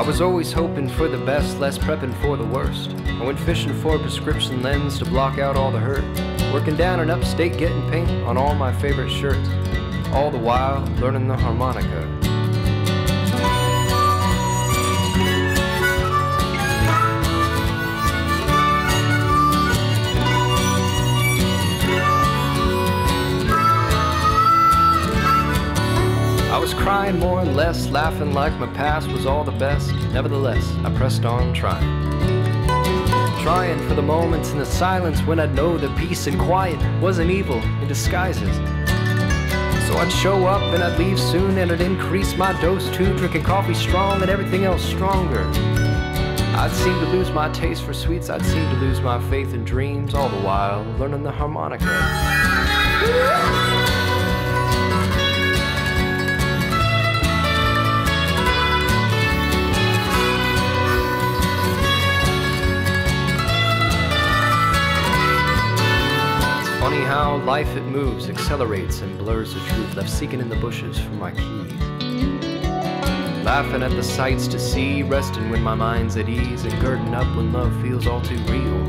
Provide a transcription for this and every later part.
I was always hoping for the best, less prepping for the worst. I went fishing for a prescription lens to block out all the hurt. Working down in upstate getting paint on all my favorite shirts. All the while learning the harmonica. More and less, laughing like my past was all the best. Nevertheless, I pressed on trying. Trying for the moments in the silence when I'd know that peace and quiet wasn't evil in disguises. So I'd show up and I'd leave soon and I'd increase my dose too, drinking coffee strong and everything else stronger. I'd seem to lose my taste for sweets, I'd seem to lose my faith in dreams, all the while learning the harmonica. How life it moves, accelerates and blurs the truth, left seeking in the bushes for my keys. Laughing at the sights to see, resting when my mind's at ease, and girding up when love feels all too real.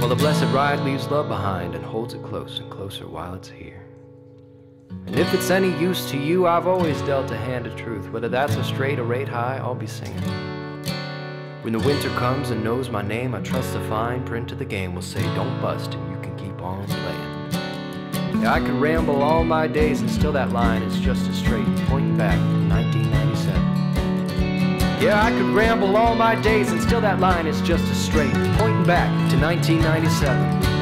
While the blessed ride leaves love behind and holds it close and closer while it's here. And if it's any use to you, I've always dealt a hand of truth. Whether that's a straight or eight high, I'll be singing. When the winter comes and knows my name, I trust the fine print of the game will say, Don't bust, and you can keep on playing. Yeah, I could ramble all my days, and still that line is just as straight, pointing back to 1997. Yeah, I could ramble all my days, and still that line is just as straight, pointing back to 1997.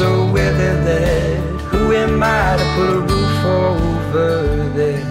Oh, where they're led. Who am I to put a roof over their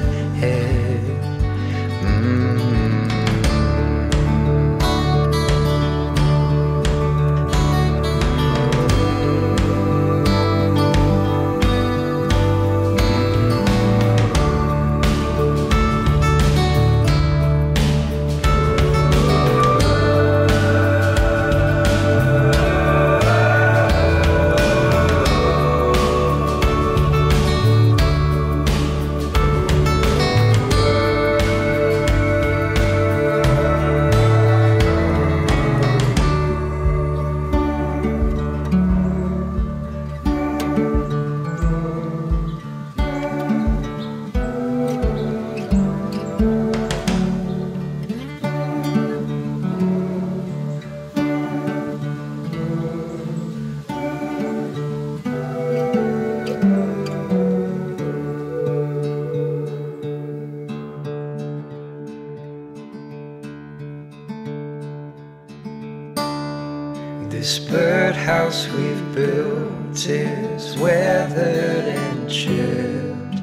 house we've built is weathered and chipped.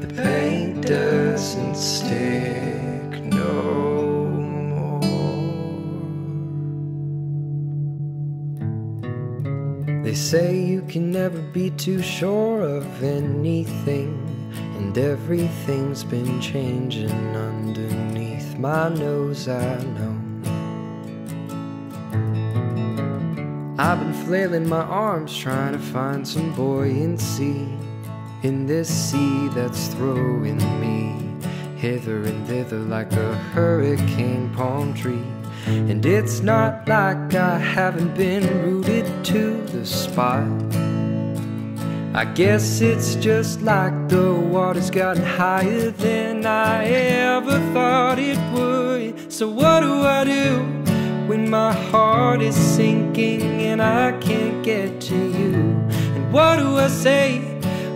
The paint doesn't stick no more. They say you can never be too sure of anything, and everything's been changing underneath my nose, I know. I've been flailing my arms trying to find some buoyancy in this sea that's throwing me hither and thither like a hurricane palm tree. And it's not like I haven't been rooted to the spot. I guess it's just like the water's gotten higher than I ever thought it would. So, what do I do when my heart is sinking and I can't get to you? And what do I say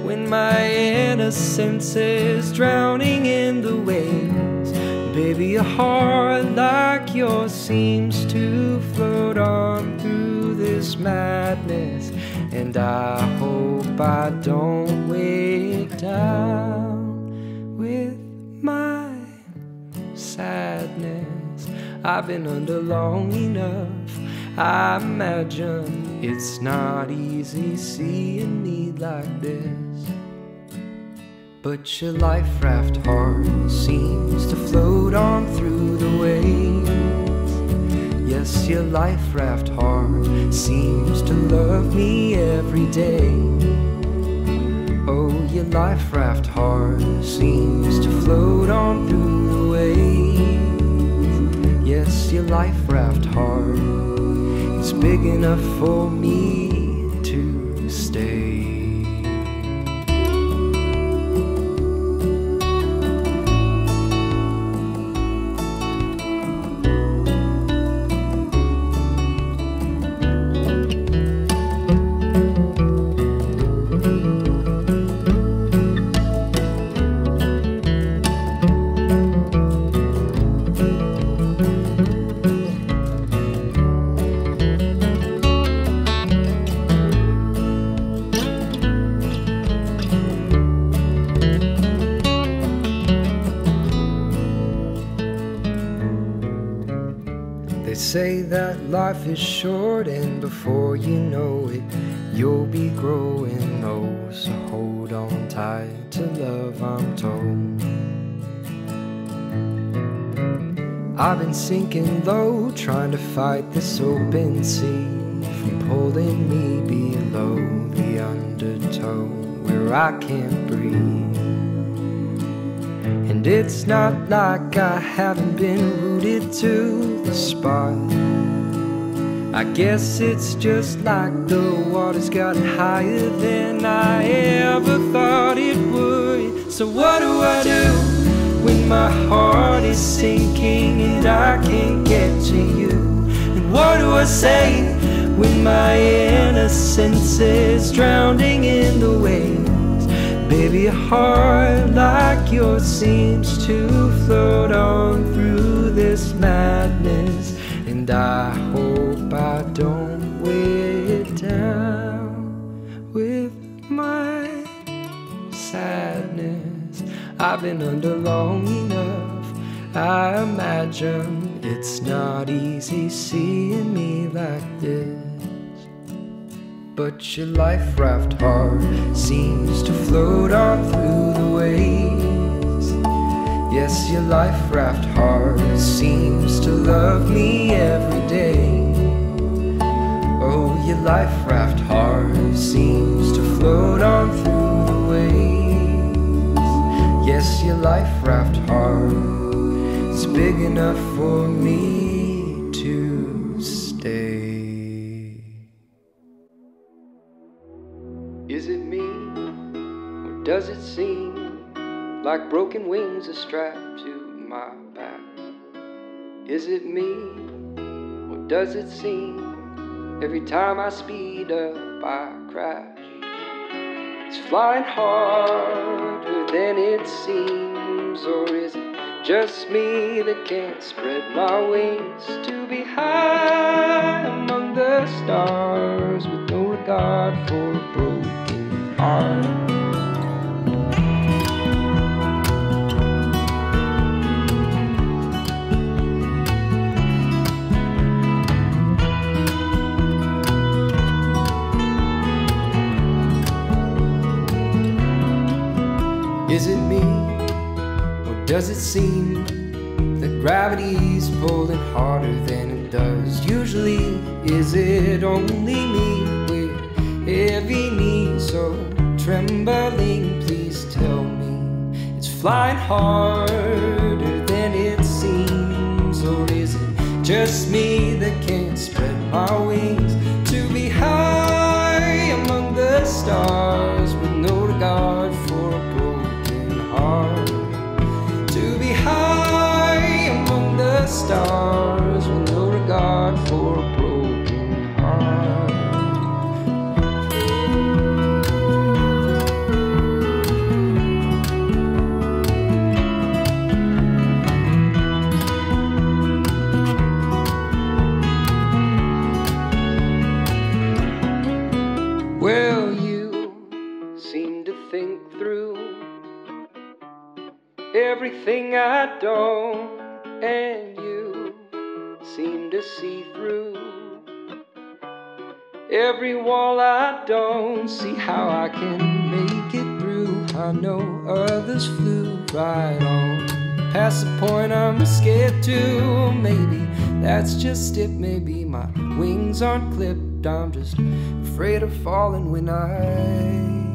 when my innocence is drowning in the waves? Baby, a heart like yours seems to float on through this madness. And I hope I don't it down with my sadness. I've been under long enough. I imagine it's not easy seeing me like this. But your life raft heart seems to float on through the waves. Yes, your life raft heart seems to love me every day. Oh, your life raft heart seems to float on through the waves. Yes, your life raft heart It's big enough for me that life is short, and before you know it, you'll be growing old. So hold on tight to love, I'm told. I've been sinking low, trying to fight this open sea from pulling me below the undertow where I can't breathe. And it's not like I haven't been rooted to the spot. I guess it's just like the water's gotten higher than I ever thought it would. So, what do I do when my heart is sinking and I can't get to you? And what do I say when my innocence is drowning in the waves? Baby, a heart like yours seems to float on through this madness. And I hope I don't weigh it down with my sadness. I've been under long enough. I imagine it's not easy seeing me like this. But your life raft heart seems to float on through the waves. Yes, your life raft heart seems to love me every day. Oh, your life raft heart seems to float on through the waves. Yes, your life raft heart is big enough for me to stay. Is it me, or does it seem like broken wings are strapped to my back? Is it me, or does it seem every time I speed up I crash? It's flying harder than it seems, or is it just me that can't spread my wings to be high among the stars with no God for a broken heart. Is it me, or does it seem that gravity's pulling harder than it does? Usually, is it only me with heavy knees so trembling? Please tell me it's flying harder than it seems, or is it just me that can't spread my wings to be high among the stars with no regard stars with no regard for a broken heart. Well, you seem to think through everything I don't, see through every wall I don't. See how I can make it through. I know others flew right on past the point I'm scared to. Maybe that's just it. Maybe my wings aren't clipped. I'm just afraid of falling when I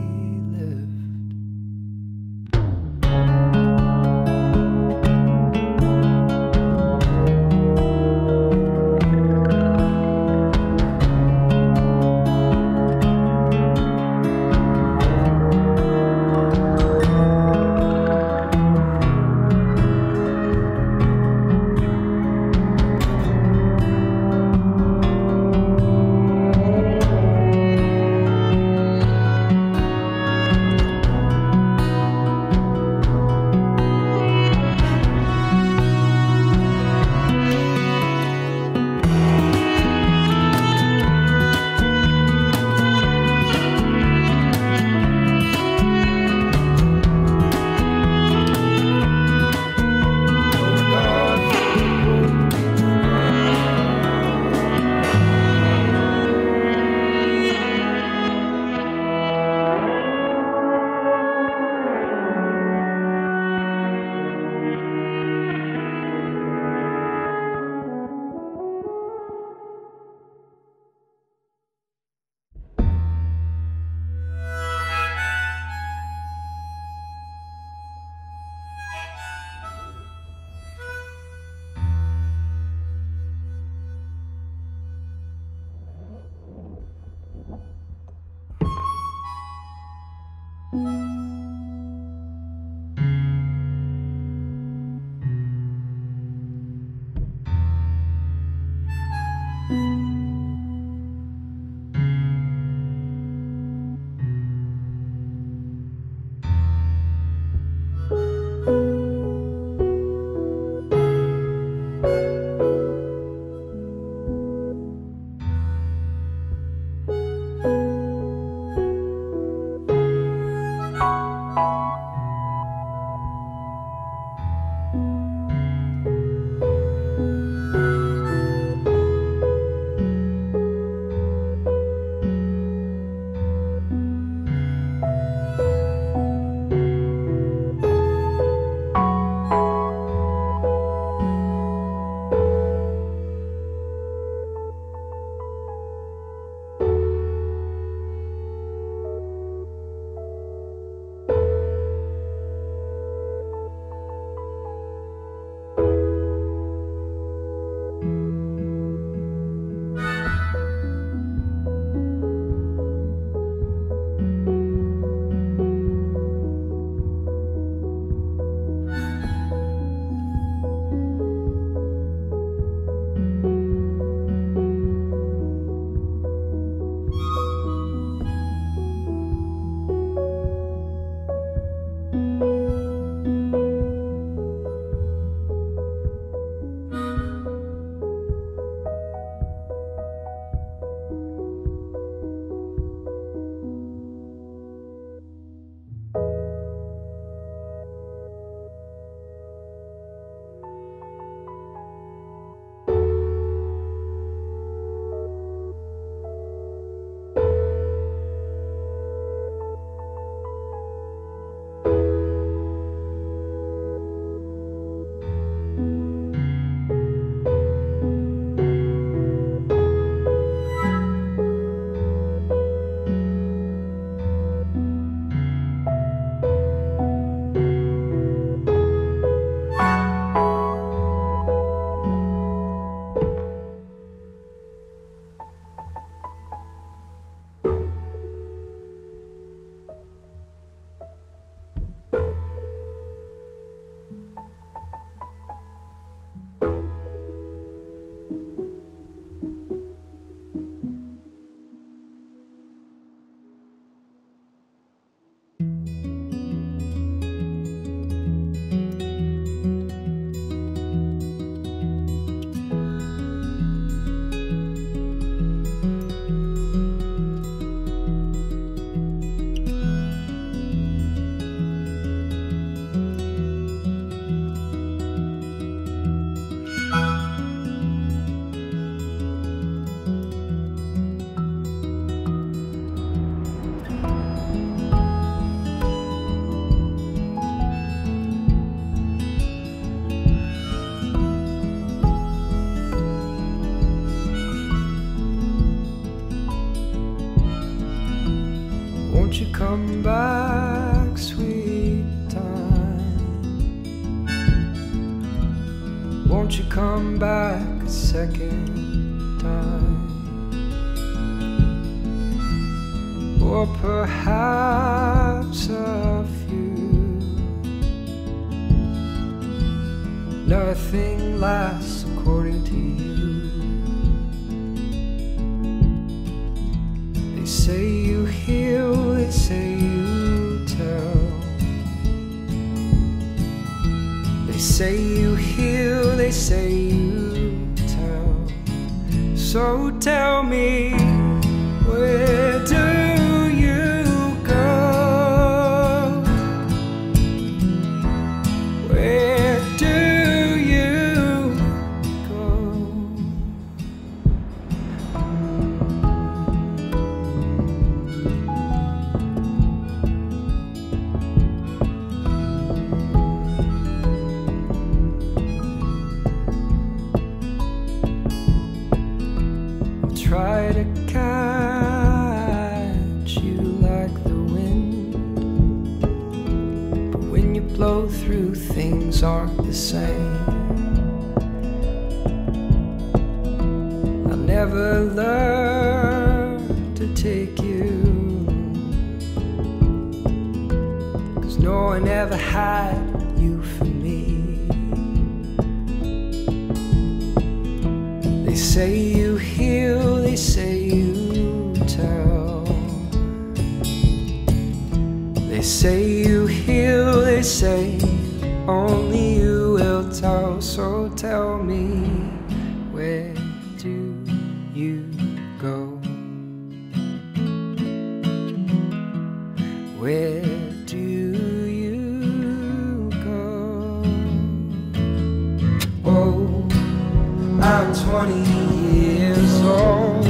I'm 20 years old,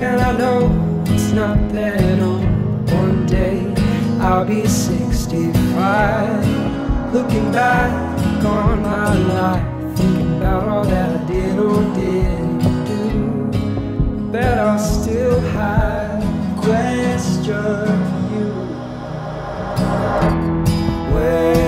and I know it's not that old. One day I'll be 65, looking back on my life, thinking about all that I did or didn't do. Bet I'll still have questions for you. Where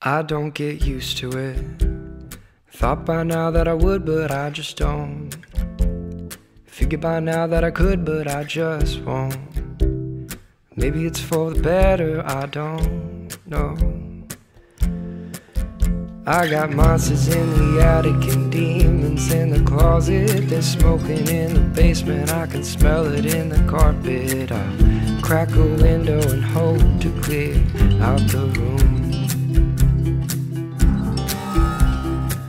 I don't get used to it. Thought by now that I would, but I just don't. Figured by now that I could, but I just won't. Maybe it's for the better, I don't know. I got monsters in the attic and demons in the closet. They're smoking in the basement, I can smell it in the carpet. I'll crack a window and hope to clear out the room.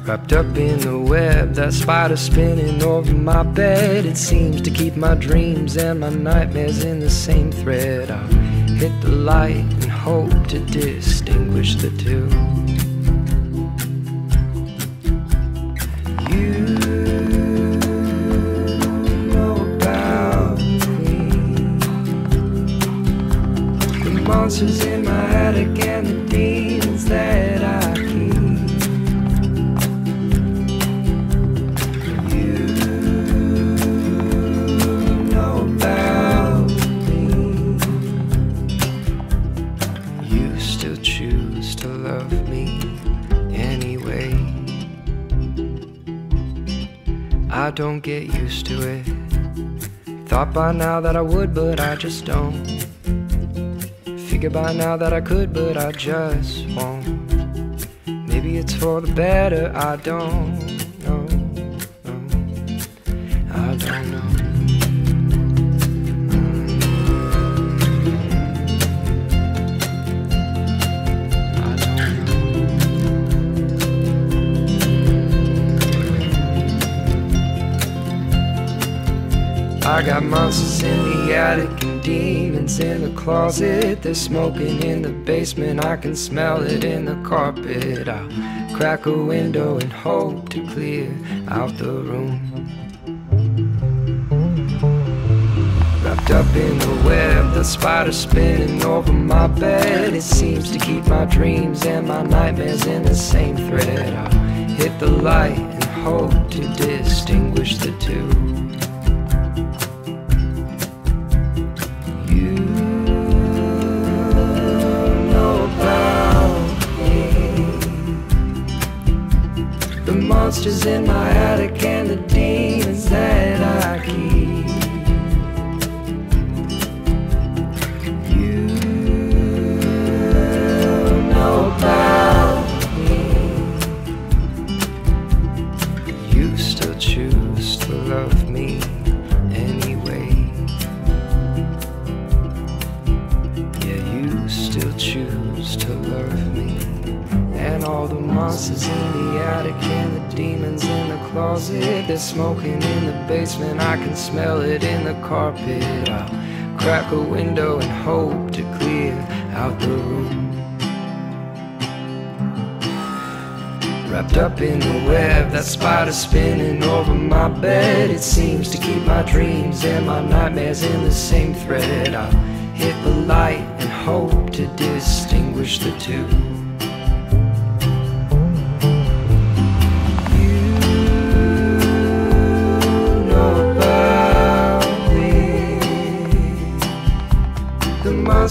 Wrapped up in the web, that spider spinning over my bed. It seems to keep my dreams and my nightmares in the same thread. I'll hit the light and hope to distinguish the two. You know about me. The monsters don't get used to it. Thought by now that I would, but I just don't. Figure by now that I could, but I just won't. Maybe it's for the better, I don't I got monsters in the attic and demons in the closet. They're smoking in the basement, I can smell it in the carpet. I'll crack a window and hope to clear out the room. Wrapped up in the web, the spider spinning over my bed. It seems to keep my dreams and my nightmares in the same thread. I'll hit the light and hope to distinguish the two. In my attic the carpet. I'll crack a window and hope to clear out the room. Wrapped up in the web, that spider spinning over my bed. It seems to keep my dreams and my nightmares in the same thread. I'll hit the light and hope to distinguish the two.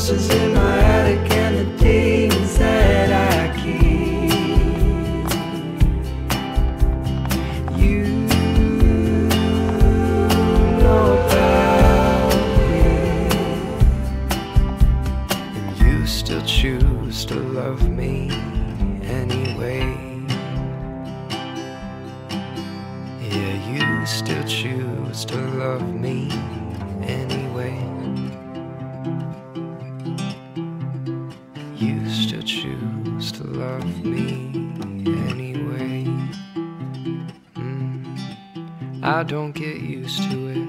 The I don't get used to it.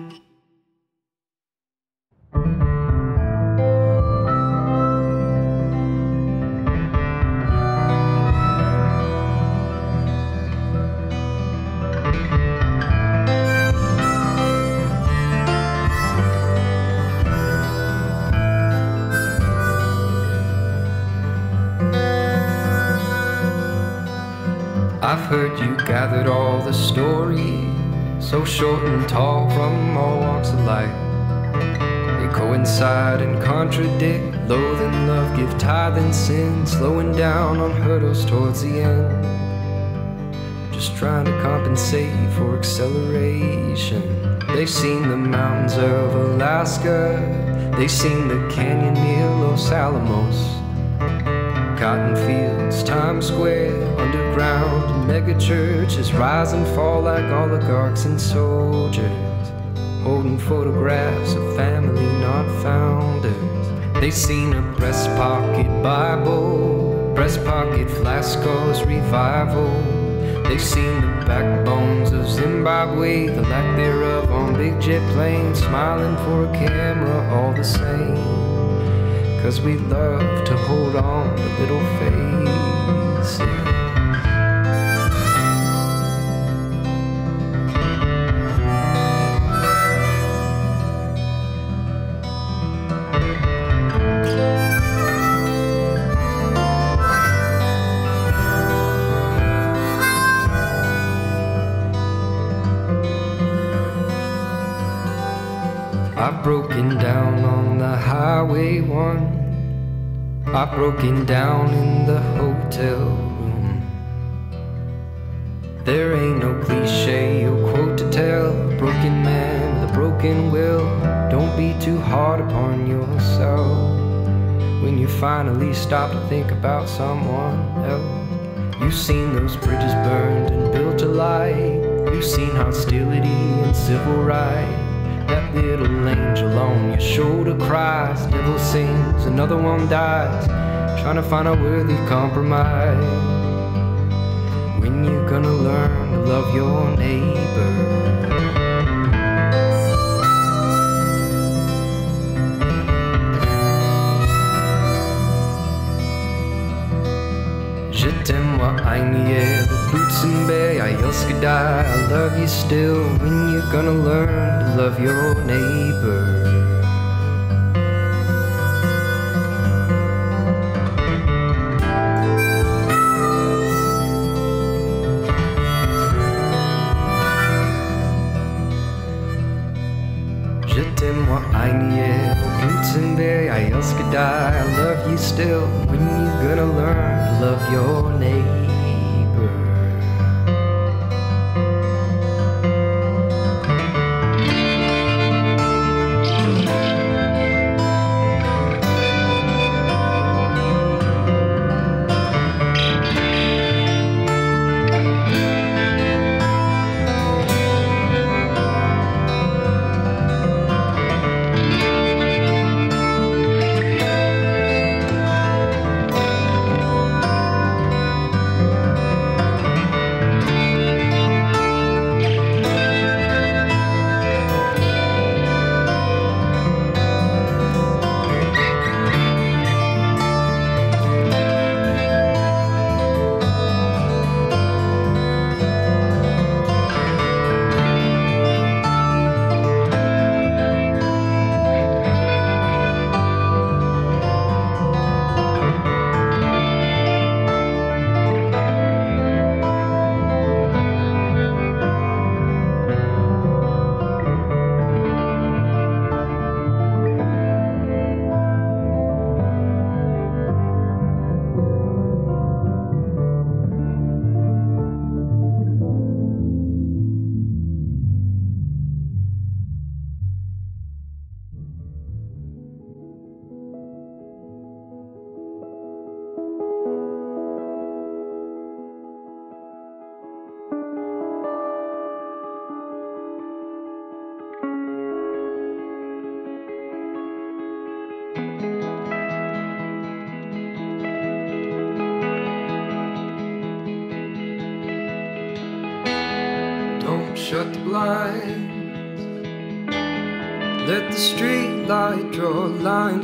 Short and tall from all walks of life. They coincide and contradict, loathe and love, give tithe and sin, slowing down on hurdles towards the end. Just trying to compensate for acceleration. They've seen the mountains of Alaska, they've seen the canyon near Los Alamos. Cotton fields, Times Square, underground, and mega churches rise and fall like oligarchs and soldiers, holding photographs of family not founders. They seen a breast pocket Bible, breast pocket Flasco's revival. They've seen the backbones of Zimbabwe, the lack thereof on big jet planes, smiling for a camera all the same. Cause we love to hold on to little faces. I've broken down in the hotel room. There ain't no cliche or quote to tell. A broken man with a broken will. Don't be too hard upon yourself. When you finally stop to think about someone else. You've seen those bridges burned and built to light. You've seen hostility and civil rights. That little angel on your shoulder cries, devil sings, another one dies, trying to find a worthy compromise. When you gonna learn to love your neighbor? Je t'aime, moi, ein jeder. Ayoskedai. I love you still when you're gonna learn to love your neighbor. die. I love you still when you're gonna learn to love your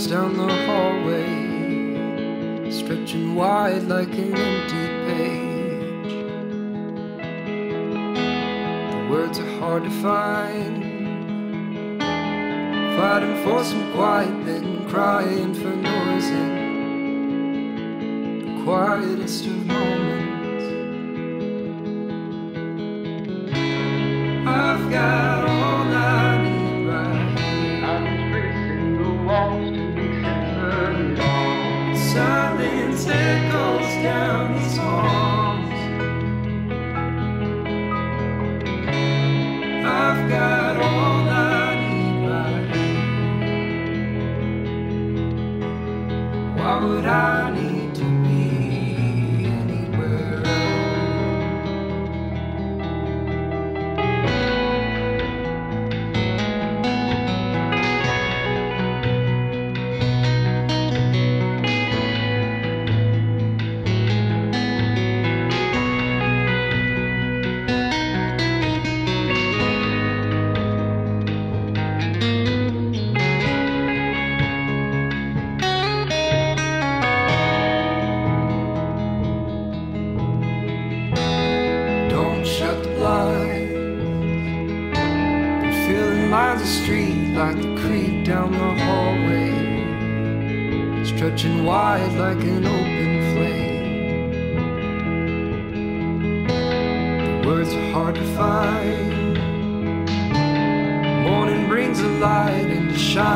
down the hallway, stretching wide like an empty page. The words are hard to find. Fighting for some quiet, then crying for noise in the quietest of moments.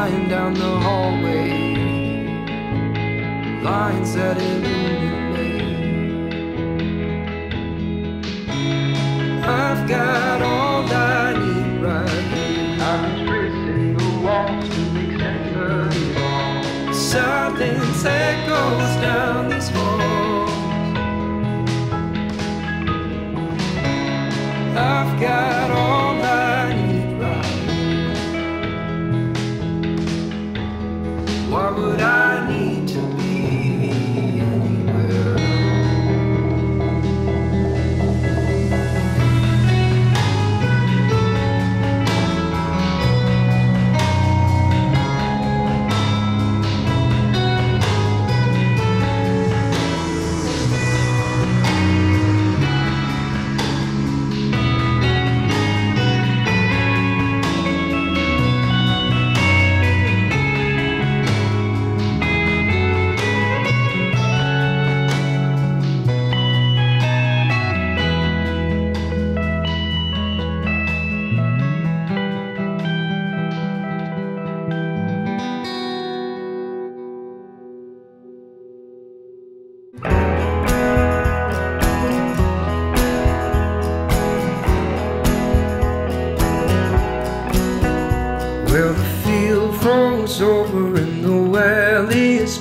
To down the hallway. Lines that illuminate. I've got all I need right here. I'm tracing the walls to make sense of it all. Silence echoes down these halls. I've got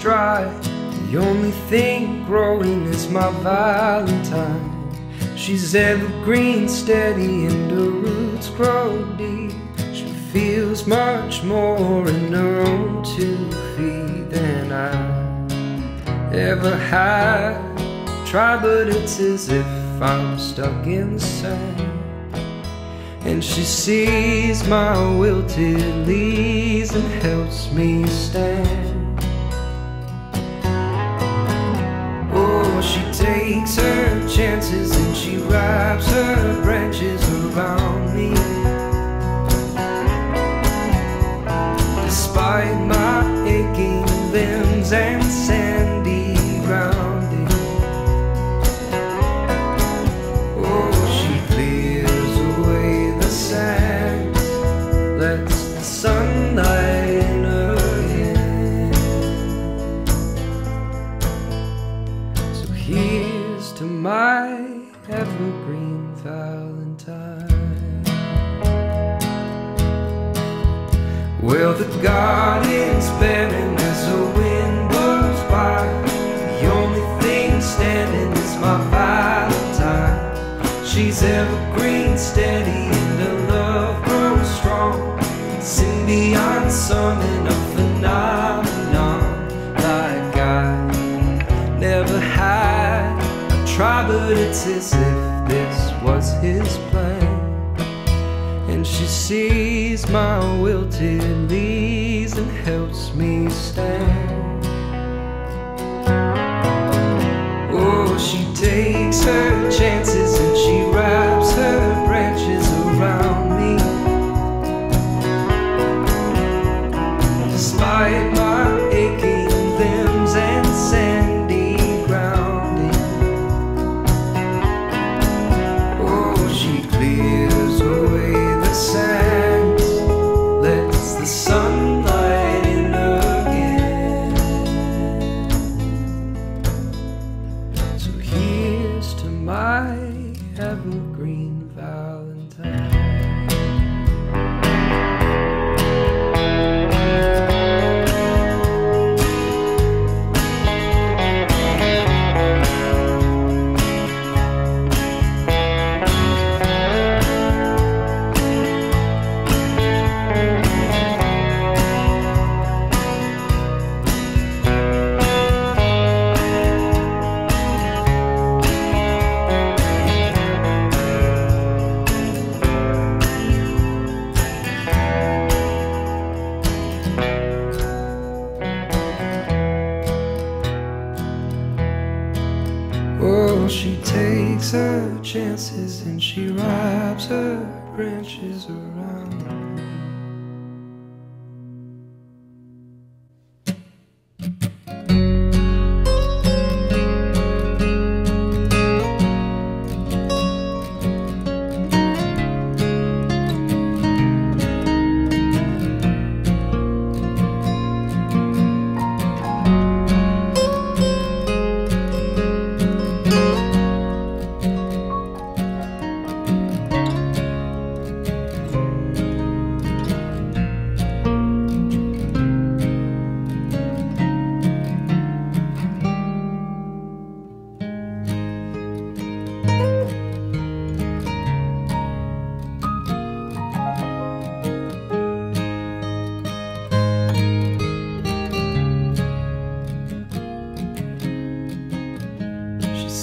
The only thing growing is my Valentine. She's evergreen, steady, and her roots grow deep. She feels much more in her own two feet than I ever had. Try, but it's as if I'm stuck in the sand. And she sees my wilted leaves and helps me stand. Takes her chances and she wraps her branches around me. Despite my aching limbs Well, the garden's barren as the wind blows by. The only thing standing is my Valentine. She's evergreen, steady, and her love grows strong. Symbiont summon a phenomenon like I never had. I try, but it's as if this was his plan. She sees my wilted leaves and helps me stand. Oh, she takes her chances and she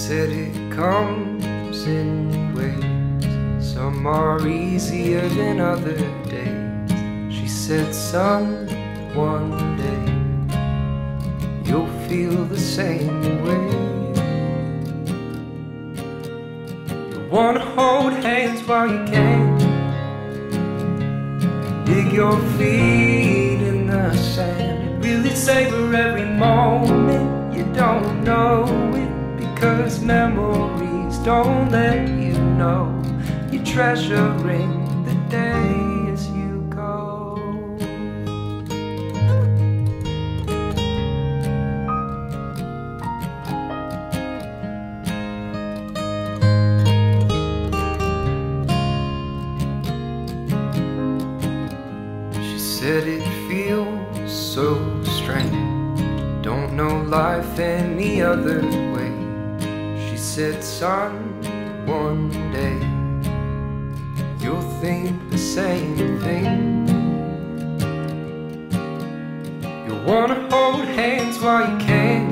said it comes in waves. Some are easier than other days. She said, son, one day you'll feel the same way. You wanna hold hands while you can. Dig your feet in the sand. Really savor every moment. You don't know it because memories don't let you know. You're treasuring the Son, one day you'll think the same thing. You'll wanna hold hands while you can.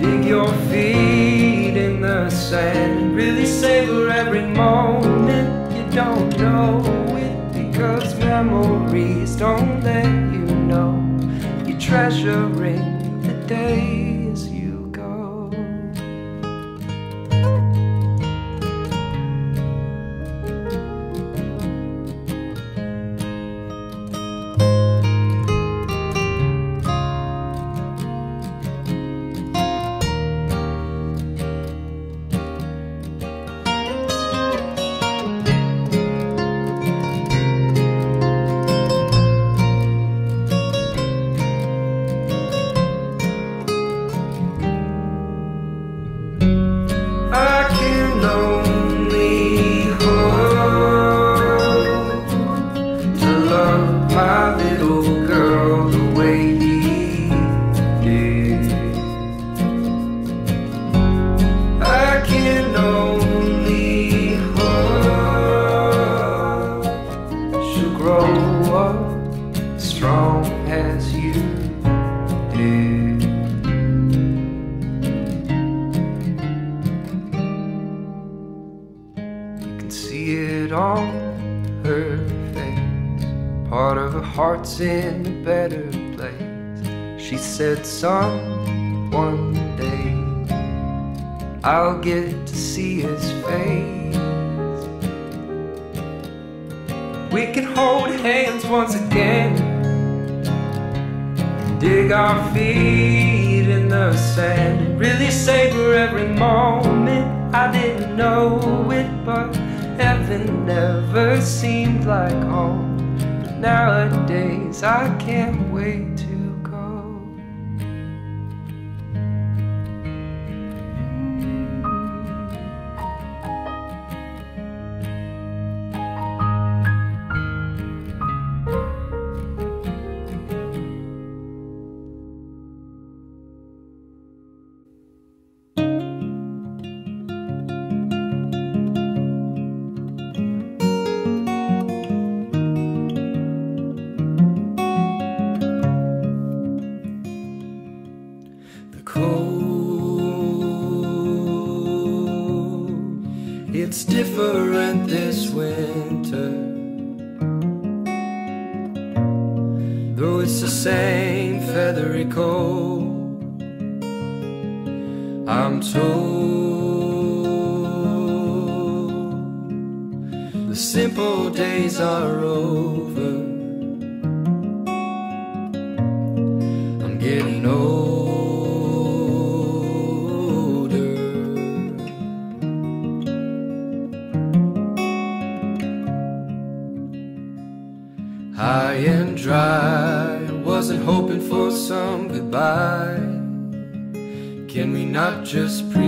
Dig your feet in the sand and really savor every moment. You don't know it because memories don't let you know. You're treasuring the days face. We can hold hands once again. Dig our feet in the sand and really savor every moment. I didn't know it, but heaven never seemed like home. But nowadays, I can't wait not just pretend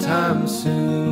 sometime sooner